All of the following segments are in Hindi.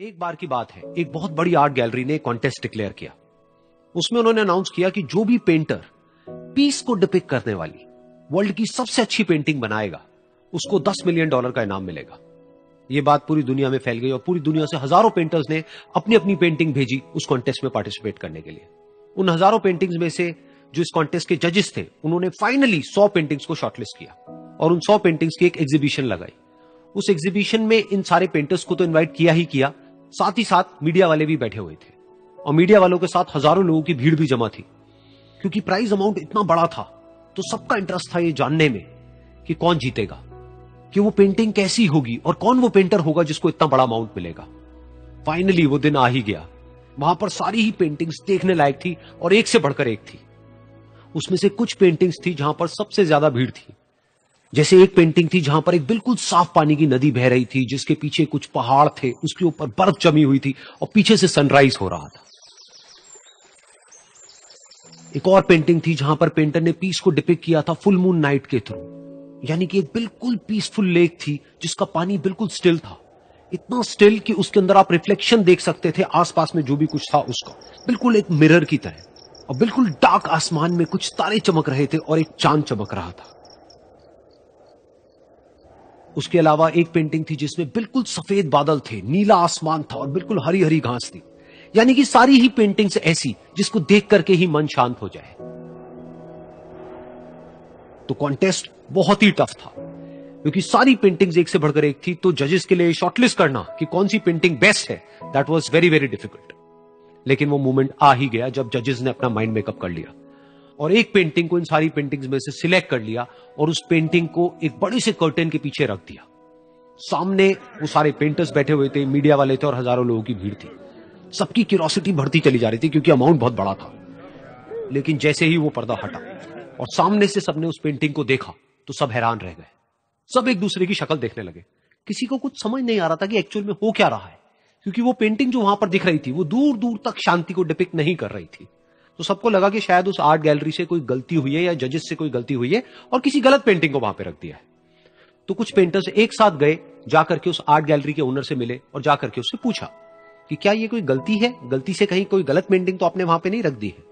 एक बार की बात है। एक बहुत बड़ी आर्ट गैलरी ने कॉन्टेस्ट डिक्लेयर किया। उसमें उन्होंने अनाउंस किया कि जो भी पेंटर पीस को डिपिक करने वाली वर्ल्ड की सबसे अच्छी पेंटिंग बनाएगा, उसको 10 मिलियन डॉलर का इनाम मिलेगा। यह बात पूरी दुनिया में फैल गई और पूरी दुनिया से हज़ारों पेंटर्स ने अपनी अपनी पेंटिंग भेजी उस कॉन्टेस्ट में पार्टिसिपेट करने के लिए। उन हज़ारों पेंटिंग्स में से जो इस कॉन्टेस्ट के जजेस थे, उन्होंने फाइनली सौ पेंटिंग्स को शॉर्टलिस्ट किया और उन सौ पेंटिंग्स की एक एग्जीबिशन लगाई। उस एग्जीबिशन में इन सारे पेंटर्स को तो इनवाइट किया ही किया साथ ही साथ मीडिया वाले भी बैठे हुए थे। और मीडिया वालों के साथ हज़ारों लोगों की भीड़ भी जमा थी। क्योंकि प्राइज अमाउंट इतना बड़ा था तो सबका इंटरेस्ट था ये जानने में कि कौन जीतेगा, कि वो पेंटिंग कैसी होगी और कौन वो पेंटर होगा जिसको इतना बड़ा अमाउंट मिलेगा। फाइनली वो दिन आ ही गया। वहाँ पर सारी ही पेंटिंग्स देखने लायक थी और एक से बढ़कर एक थी। उसमें से कुछ पेंटिंग्स थी जहाँ पर सबसे ज़्यादा भीड़ थी। जैसे एक पेंटिंग थी जहाँ पर एक बिल्कुल साफ़ पानी की नदी बह रही थी, जिसके पीछे कुछ पहाड़ थे, उसके ऊपर बर्फ़ जमी हुई थी और पीछे से सनराइज हो रहा था। एक और पेंटिंग थी जहाँ पर पेंटर ने पीस को डिपिक किया था फुल मून नाइट के थ्रू यानी कि एक बिल्कुल पीसफुल लेक थी, जिसका पानी बिल्कुल स्टिल था। इतना स्टिल कि उसके अंदर आप रिफ्लेक्शन देख सकते थे, आसपास में जो भी कुछ था उसका। बिल्कुल एक मिरर की तरह। और बिल्कुल डार्क आसमान में कुछ तारे चमक रहे थे और एक चाँद चमक रहा था। उसके अलावा एक पेंटिंग थी जिसमें बिल्कुल सफ़ेद बादल थे, नीला आसमान था और बिल्कुल हरी हरी घास थी। यानी कि सारी ही पेंटिंग्स ऐसी जिसको देख करके ही मन शांत हो जाए। तो कॉन्टेस्ट बहुत ही टफ था, क्योंकि सारी पेंटिंग्स एक से बढ़कर एक थी तो जजेस के लिए शॉर्टलिस्ट करना कि कौन सी पेंटिंग बेस्ट है that was very very difficult लेकिन वो मोमेंट आ ही गया जब जजेस ने अपना माइंड मेकअप कर लिया। और एक पेंटिंग को इन सारी पेंटिंग्स में से सिलेक्ट कर लिया और उस पेंटिंग को एक बड़े से कर्टेन के पीछे रख दिया। सामने वो सारे पेंटर्स बैठे हुए थे मीडिया वाले थे और हज़ारों लोगों की भीड़ थी। सबकी क्यूरोसिटी बढ़ती चली जा रही थी क्योंकि अमाउंट बहुत बड़ा था। लेकिन जैसे ही वो पर्दा हटा और सामने से सबने उस पेंटिंग को देखा तो सब हैरान रह गए। सब एक दूसरे की शक्ल देखने लगे। किसी को कुछ समझ नहीं आ रहा था कि एक्चुअल में हो क्या रहा है। क्योंकि वो पेंटिंग जो वहाँ पर दिख रही थी, वो दूर दूर तक शांति को डिपिक्ट नहीं कर रही थी। तो सबको लगा कि शायद उस आर्ट गैलरी से कोई गलती हुई है या जजेस से कोई गलती हुई है और किसी गलत पेंटिंग को वहाँ पर रख दिया है। तो कुछ पेंटर्स एक साथ गए, जाकर के उस आर्ट गैलरी के ओनर से मिले और जाकर के उससे पूछा कि क्या ये कोई गलती है? गलती से कहीं कोई गलत पेंटिंग तो आपने वहाँ पे नहीं रख दी है?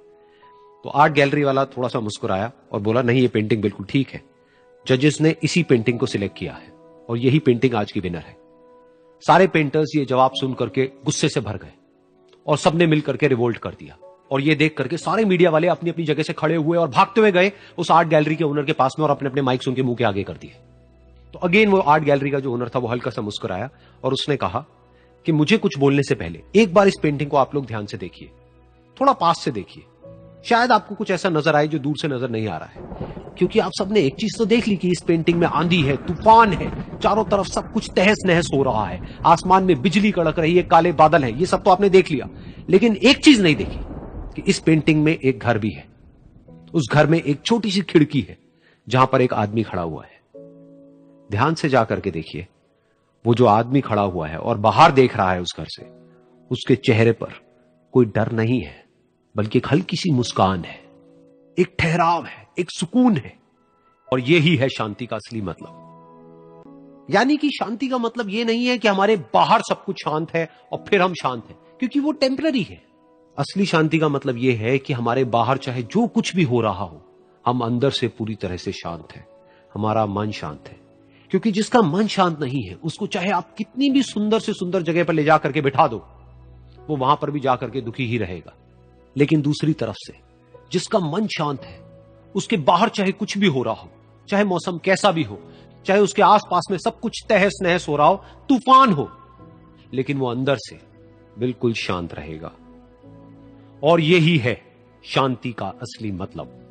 तो आर्ट गैलरी वाला थोड़ा सा मुस्कुराया और बोला, नहीं, ये पेंटिंग बिल्कुल ठीक है। जजेस ने इसी पेंटिंग को सिलेक्ट किया है और यही पेंटिंग आज की विनर है। सारे पेंटर्स ये जवाब सुन करके गुस्से से भर गए और सबने मिलकर के रिवोल्ट कर दिया। और ये देख करके सारे मीडिया वाले अपनी अपनी जगह से खड़े हुए और भागते हुए गए, उस आर्ट गैलरी के ओनर के पास में और अपने अपने माइक्स उनके मुँह के आगे कर दिए। तो अगेन वो आर्ट गैलरी का जो ओनर था, वो हल्का सा मुस्कुराया और उसने कहा कि मुझे कुछ बोलने से पहले एक बार इस पेंटिंग को आप लोग ध्यान से देखिए। थोड़ा पास से देखिए। शायद आपको कुछ ऐसा नज़र आए जो दूर से नज़र नहीं आ रहा है। क्योंकि आप सबने एक चीज़ तो देख ली कि इस पेंटिंग में आंधी है, तूफ़ान है, चारों तरफ़ सब कुछ तहस नहस हो रहा है। आसमान में बिजली कड़क रही है, काले बादल है, ये सब तो आपने देख लिया। लेकिन एक चीज़ नहीं देखी। कि इस पेंटिंग में एक घर भी है। उस घर में एक छोटी सी खिड़की है, जहाँ पर एक आदमी खड़ा हुआ है। ध्यान से जाकर के देखिए, वो जो आदमी खड़ा हुआ है और बाहर देख रहा है उस घर से, उसके चेहरे पर कोई डर नहीं है, बल्कि एक हल्की सी मुस्कान है। एक ठहराव है, एक सुकून है, और यही है शांति का असली मतलब। यानी कि शांति का मतलब यह नहीं है कि हमारे बाहर सब कुछ शांत है और फिर हम शांत हैं, क्योंकि वो टेम्पररी है। असली शांति का मतलब यह है कि हमारे बाहर चाहे जो कुछ भी हो रहा हो, हम अंदर से पूरी तरह से शांत हैं। हमारा मन शांत है। क्योंकि जिसका मन शांत नहीं है, उसको चाहे आप कितनी भी सुंदर से सुंदर जगह पर ले जाकर के बिठा दो, वो वहाँ पर भी जाकर के दुखी ही रहेगा। लेकिन दूसरी तरफ़ से, जिसका मन शांत है, उसके बाहर चाहे कुछ भी हो रहा हो, चाहे मौसम कैसा भी हो, चाहे उसके आसपास में सब कुछ तहस नहस हो रहा हो, तूफ़ान हो, लेकिन वो अंदर से बिल्कुल शांत रहेगा। और यही है शांति का असली मतलब।